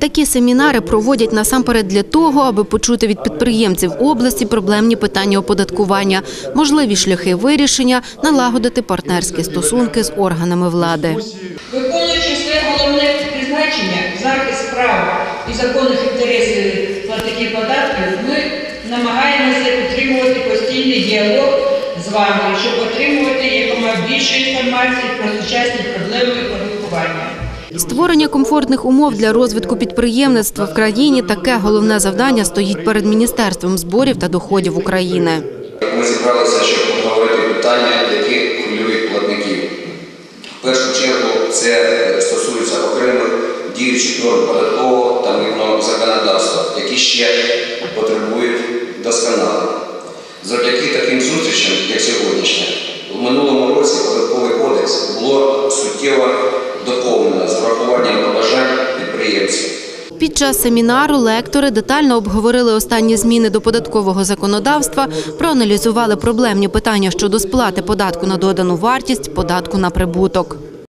Такі семінари проводять насамперед для того, аби почути від підприємців області проблемні питання оподаткування, можливі шляхи вирішення, налагодити партнерські стосунки з органами влади. Виконуючи своє головне призначення, захист прав і законних інтересів платників податків, ми намагаємося підтримувати постійний діалог з вами, щоб отримувати якомога більше інформації про сучасні проблеми. Створення комфортних умов для розвитку підприємництва в країні таке головне завдання стоїть перед Міністерством зборів та доходів України. Ми зібралися, щоб обговорити питання, які хвилюють платників. В першу чергу це стосується окремих діючих норм податкового та митного законодавства, які ще потребують досконалення. Завдяки таким зустрічам, як сьогоднішня, в минулому році податковий кодекс було суттєво підприємців. Під час семінару лектори детально обговорили останні зміни до податкового законодавства, проаналізували проблемні питання щодо сплати податку на додану вартість, податку на прибуток.